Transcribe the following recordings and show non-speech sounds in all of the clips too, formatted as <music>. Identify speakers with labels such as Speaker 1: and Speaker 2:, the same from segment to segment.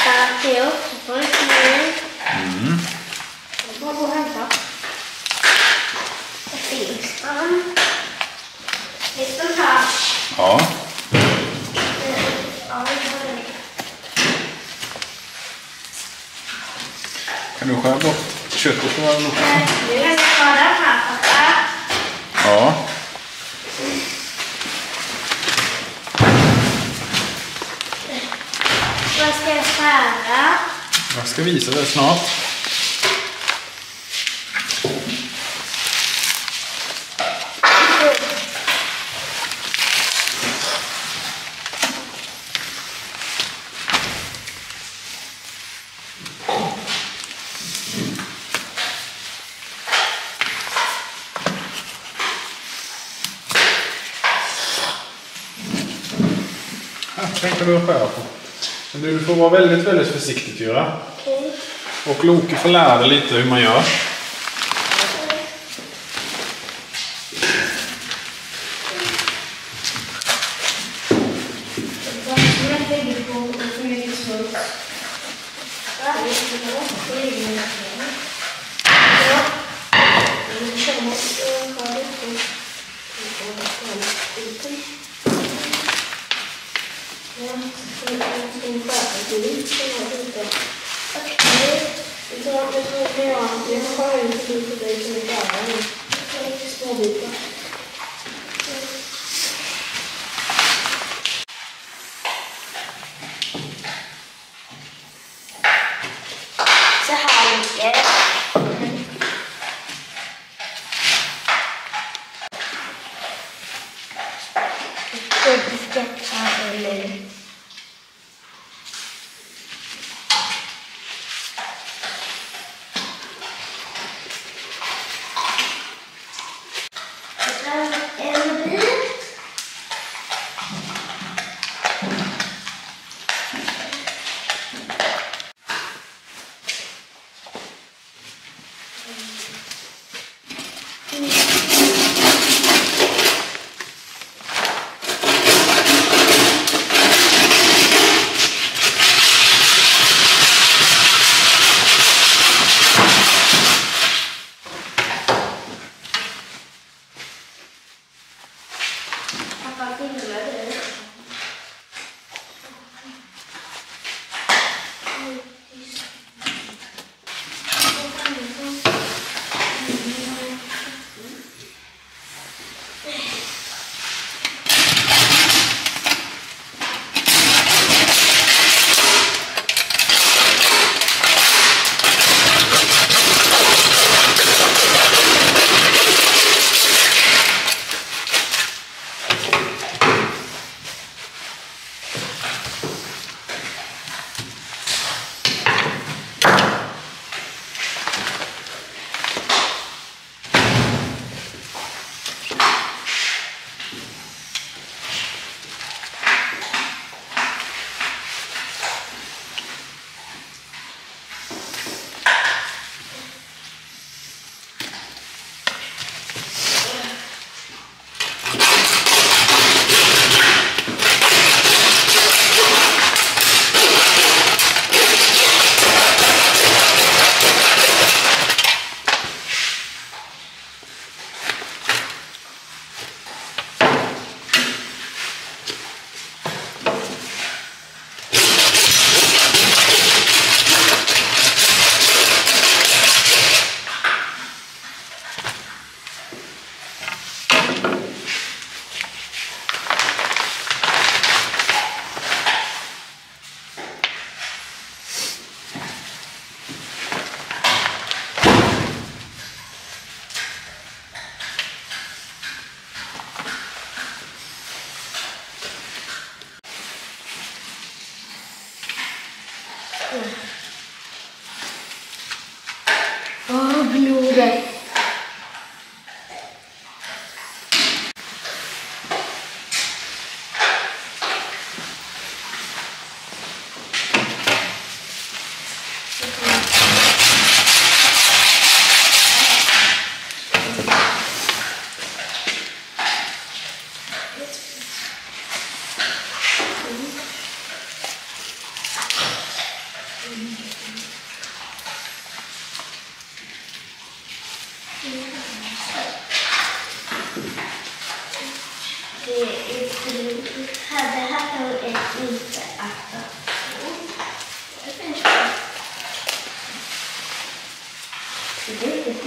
Speaker 1: här Theo. Så får du ner.
Speaker 2: Mm.
Speaker 1: Jag bara gå och hämta. Det finns han. Finns den här?
Speaker 2: Ja. Kan du skära bort köttet
Speaker 1: Nu det kvar den här pappa.
Speaker 2: Ja.
Speaker 1: Vad ska jag skära?
Speaker 2: Jag ska visa det snart. Här tänkte du skära på. Men du får vara väldigt, väldigt försiktig göra.
Speaker 1: Okej.
Speaker 2: Och Loke får lära dig lite hur man gör.
Speaker 1: Vattnet ligger på för mycket smuts. Va? Det ligger i vattnet. Ja. Jag känner att jag har det på. Ja, en skötebil som jag inte. Okej. Vi tar det så kan jag. Jag har inte lite dig som är klara nu. Små bitar. Så här mycket. Sketcha eller... En bit. Pappa filmar det. Åh,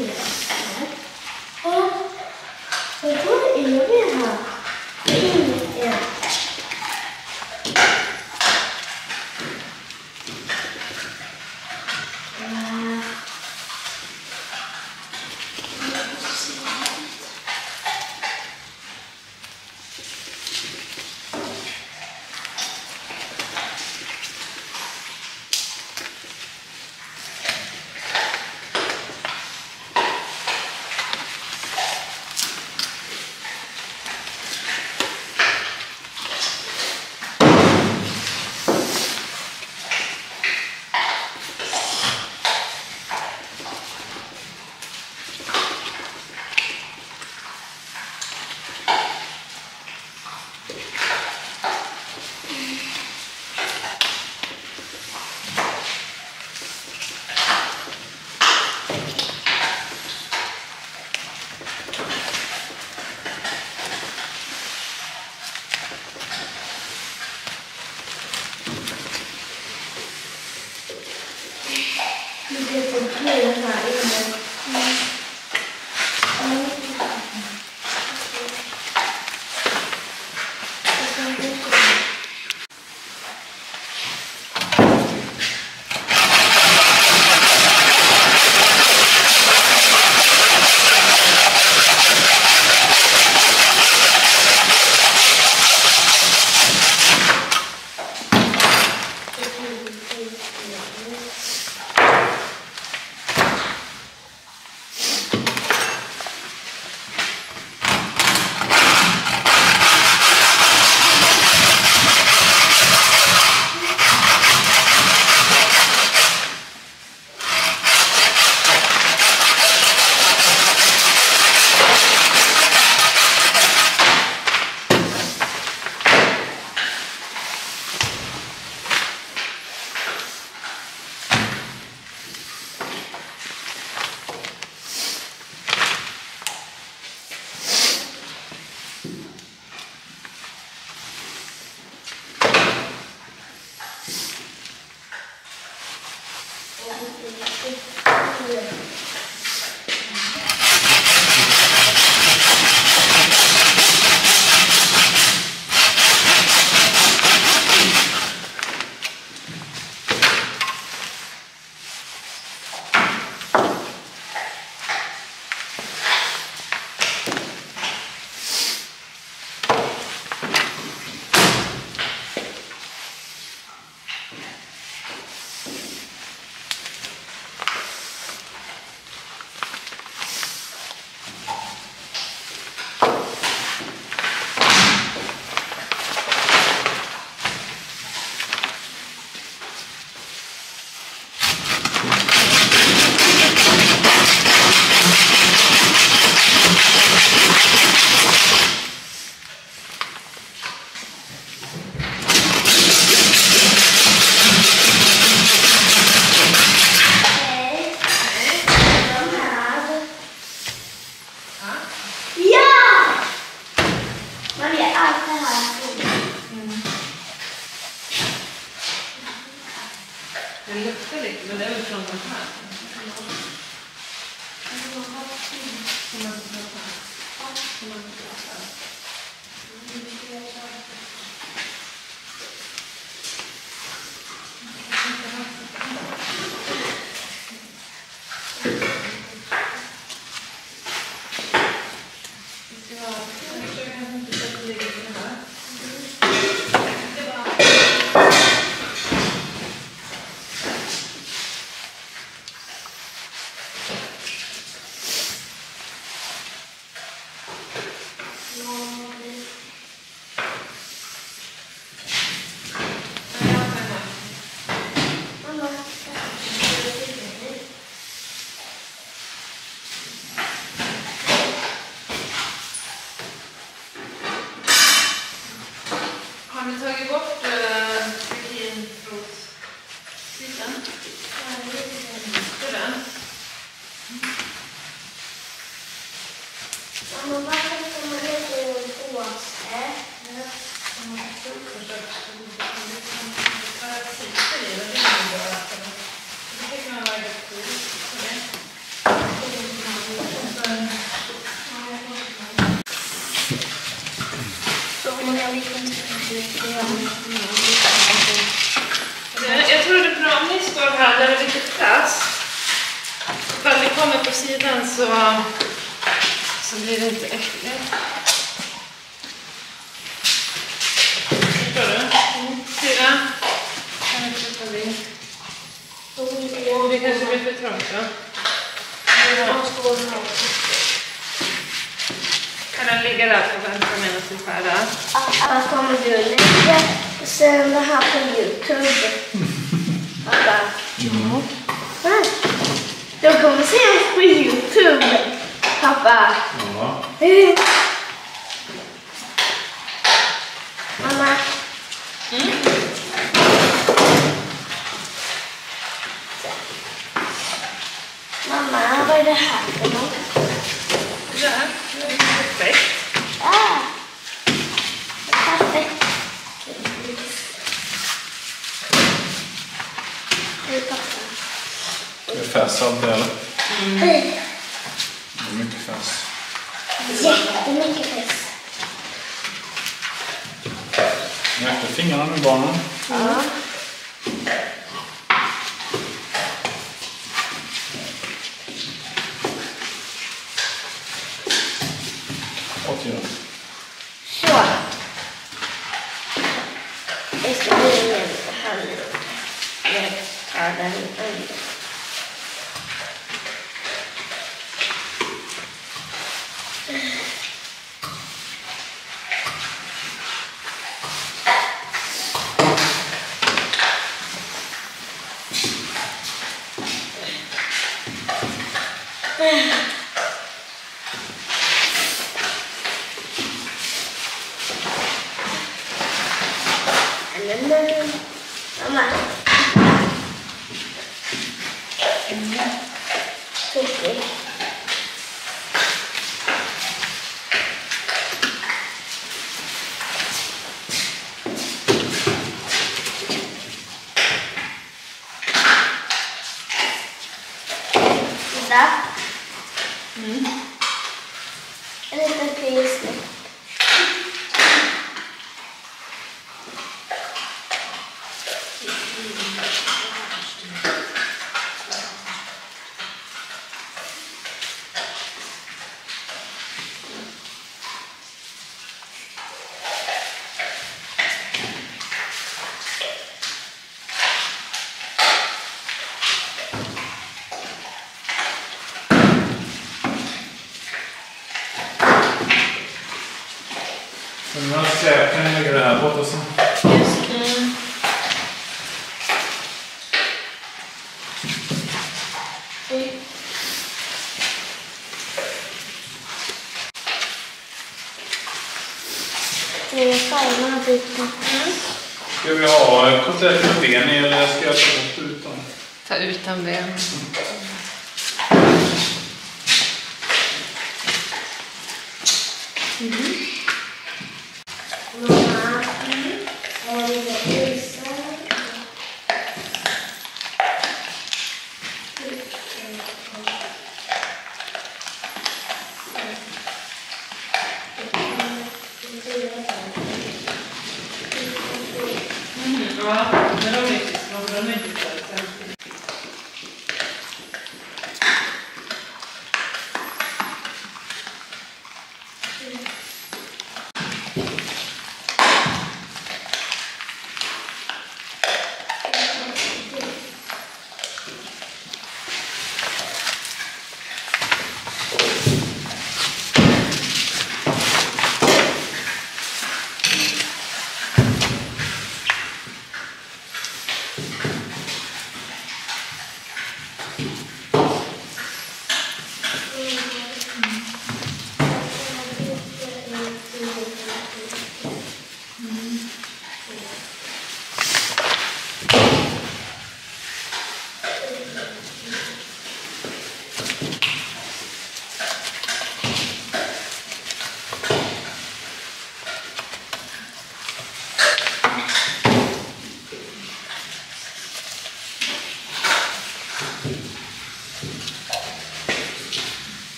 Speaker 1: Det
Speaker 3: Nome där är lite plast. Ifall det kommer på sidan så, så blir det inte äckligt. Förstår du? Syrra? Kan vi klippa vid? Det kanske blir för trångt va? Kan den ligga där och vänta medan vi skär där?
Speaker 1: Här kommer du lägga sen det här på Youtube. <laughs> Pappa. Nej. Jag kommer se oss på Youtube. Pappa.
Speaker 2: Ja.
Speaker 1: Mamma. Mamma, vad är det här för något?
Speaker 3: Där. Perfekt.
Speaker 2: Det eller?
Speaker 1: Hej.
Speaker 2: Det är mycket färs.
Speaker 1: Jättemycket fisk.
Speaker 2: Märkte fingrarna nu barnen?
Speaker 1: Ja.
Speaker 2: É.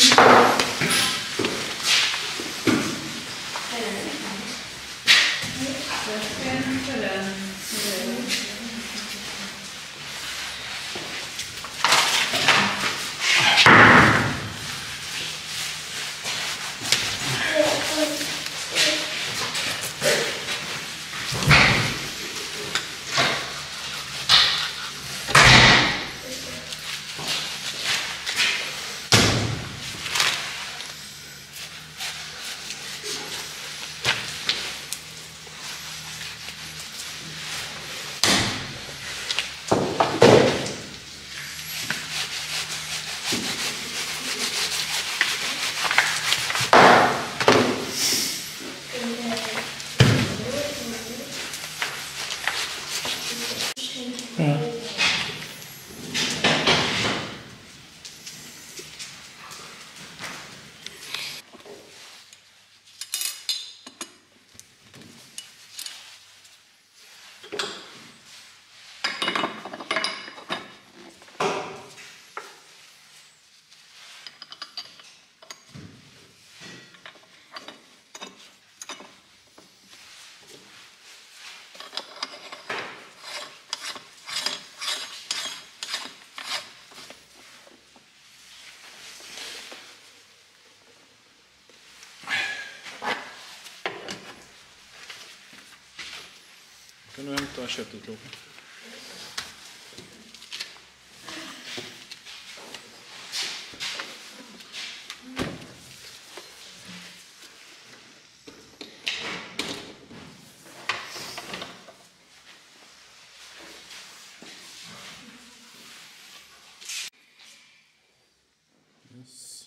Speaker 2: Amen. Okay. Kan
Speaker 1: du
Speaker 2: hämta köttet Loke? Yes.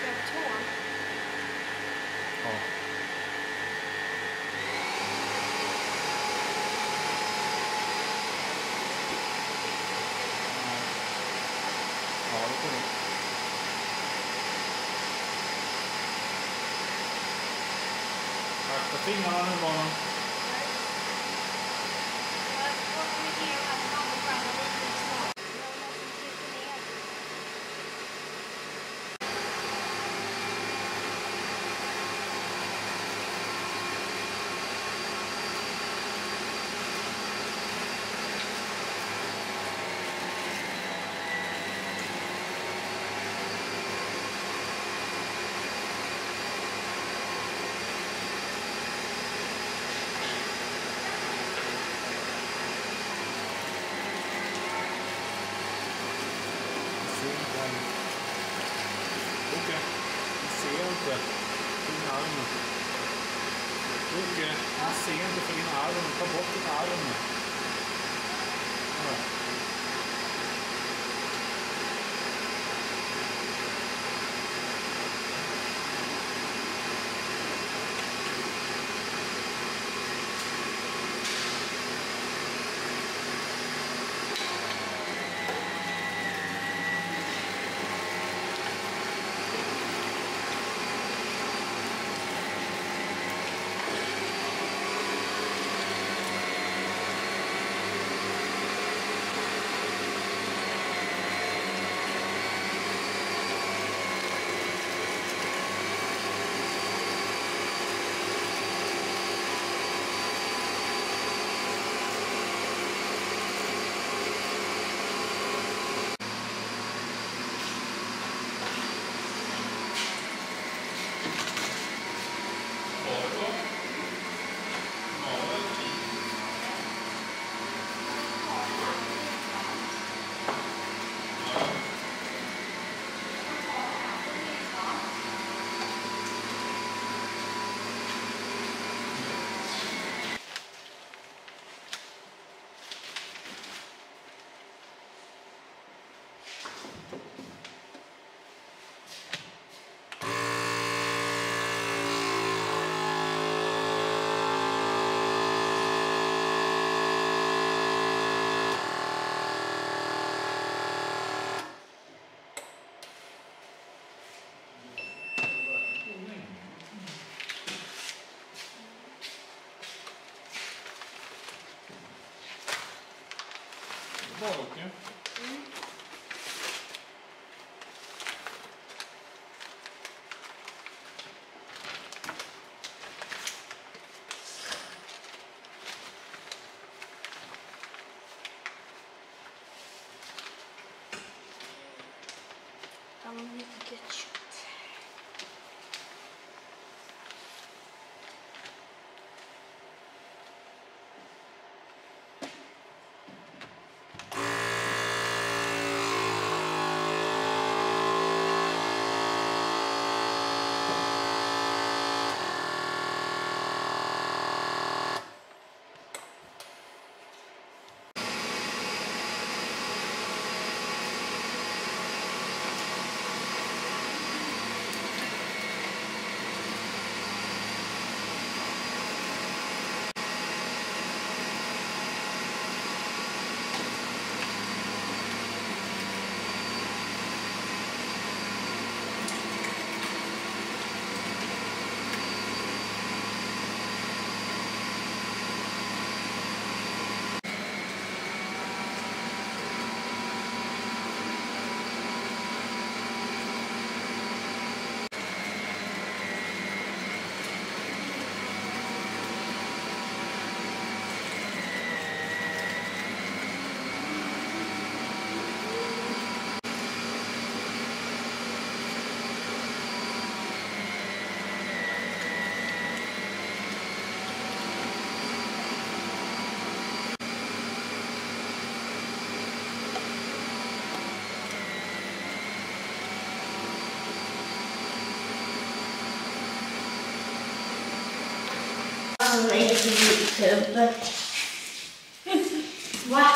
Speaker 1: Ska jag på tån?
Speaker 2: Ja. Ja, det får du. Akta fingrarna nu Bom, eu Han
Speaker 1: är på Youtube. Va?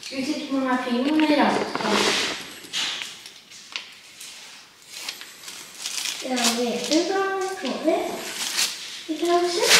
Speaker 1: Ska vi titta på de här filmerna idag? Jag vet inte om jag är på det. Det kanske.